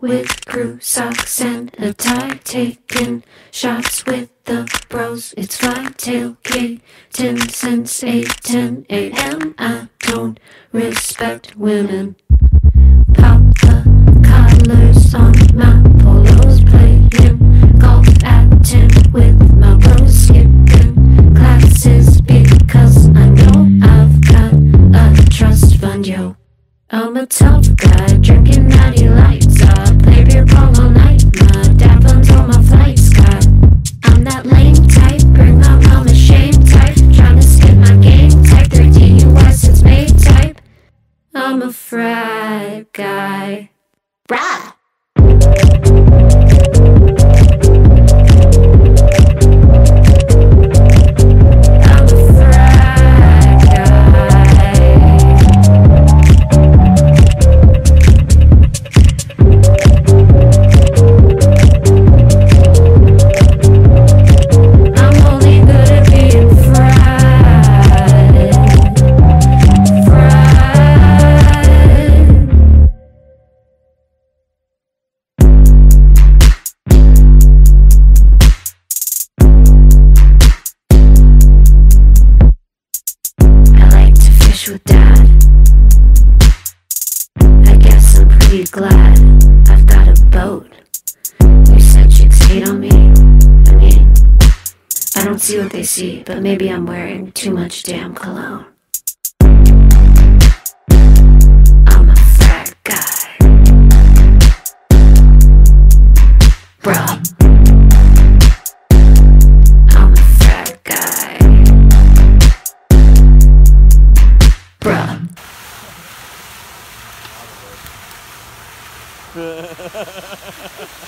with crew socks and a tie, taking shots with the bros. It's fly tailgate, 10 cents, 8, 10 a.m. I don't respect women. Pop the collars on my polos, playing golf at 10 with my bros, skipping classes because I know I've got a trust fund, yo. I'm a tough I'm a frat guy. Bruh. Don't see what they see, but maybe I'm wearing too much damn cologne. I'm a frat guy. Bruh. I'm a frat guy. Bruh.